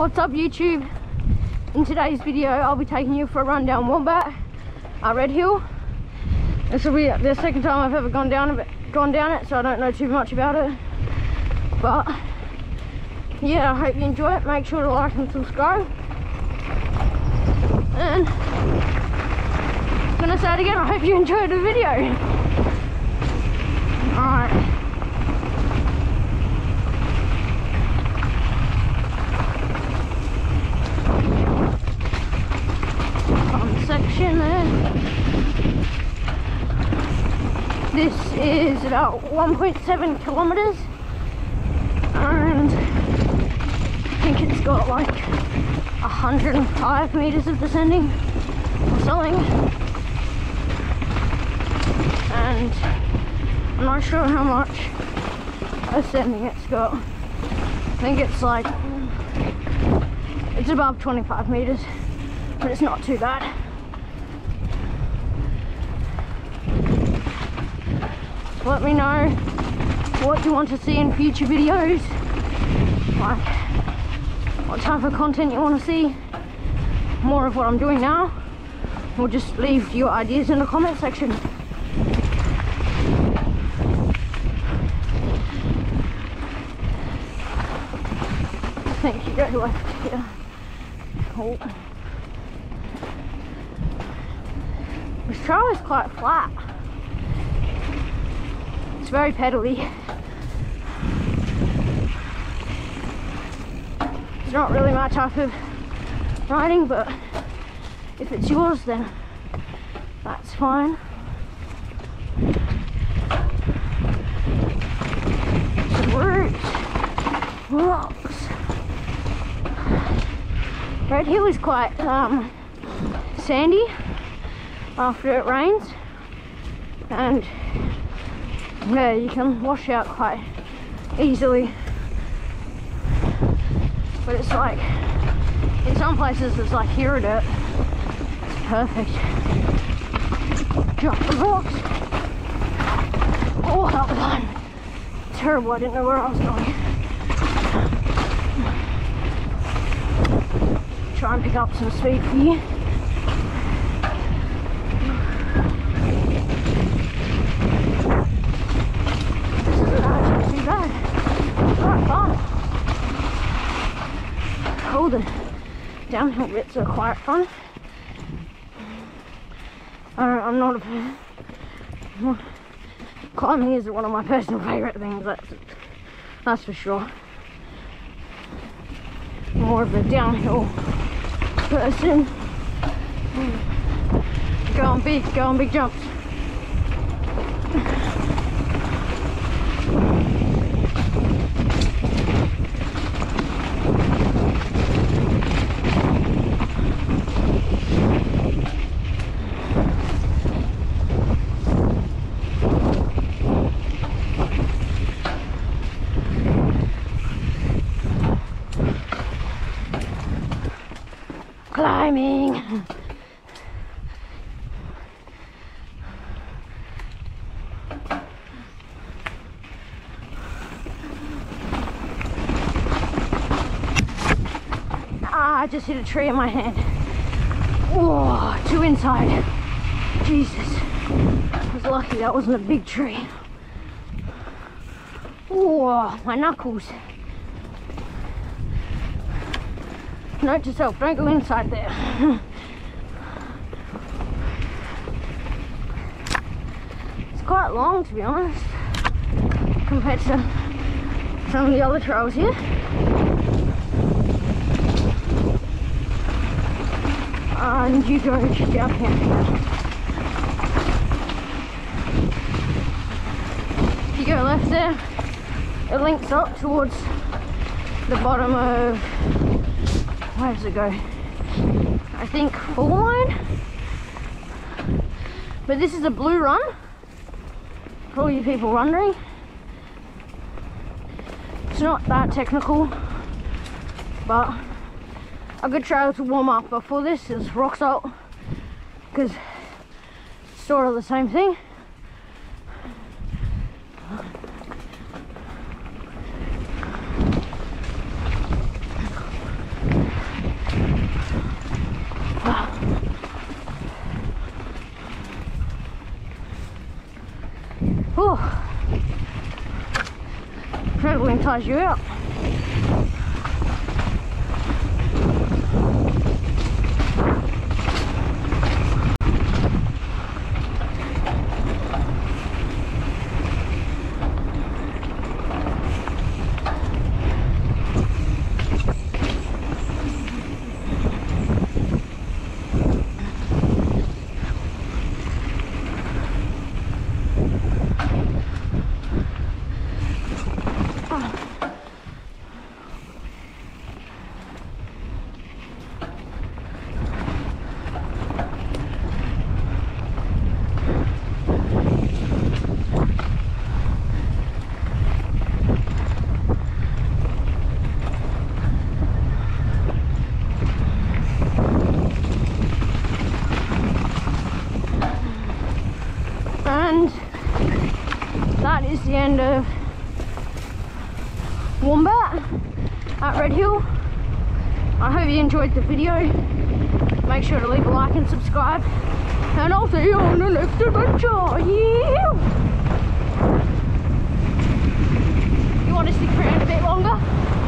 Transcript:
What's up YouTube? In today's video I'll be taking you for a run down Wombat, uh, Red Hill. This will be the second time I've ever gone down it, gone down it, so I don't know too much about it. But yeah, I hope you enjoy it. Make sure to like and subscribe. And I'm gonna say it again, I hope you enjoyed the video. Alright. On section there. This is about 1.7 kilometers. And I think it's got like 105 meters of descending or something. And I'm not sure how much ascending it's got. I think it's like it's above 25 meters but it's not too bad let me know what you want to see in future videos. Like what type of content you want to see. More of what I'm doing now. Or just leave your ideas in the comment section. I think you go left here oh. this trail is quite flat it's very pedally It's not really my type of riding, but if it's yours, then that's fine. Roots, rocks. Red Hill is quite um, sandy after it rains, and yeah, you can wash out quite easily. But it's like in some places it's like here it is perfect. Drop the rocks. Oh that was on terrible I didn't know where I was going. Try and pick up some speed for you this isn't actually too bad it's quite fun all the downhill bits are quite fun. I I'm not a fan. Climbing is one of my personal favourite things, that's, that's for sure. More of a downhill person. Go on big, go on big jumps. Climbing. Ah, I just hit a tree in my hand. Whoa, two inside. Jesus. I was lucky that wasn't a big tree. Whoa, my knuckles. Note to self, don't go inside there. it's quite long to be honest, compared to some of the other trails here. And you go down here. If you go left there, it links up towards the bottom of where does it go? I think full line. But this is a blue run. For all you people wondering. It's not that technical, but a good trail to warm up before this is rock salt because it's sort of the same thing. Fred will entice you out. end of uh, Wombat at Red Hill. I hope you enjoyed the video. Make sure to leave a like and subscribe. And I'll see you on the next adventure. Yeah! You want to stick around a bit longer?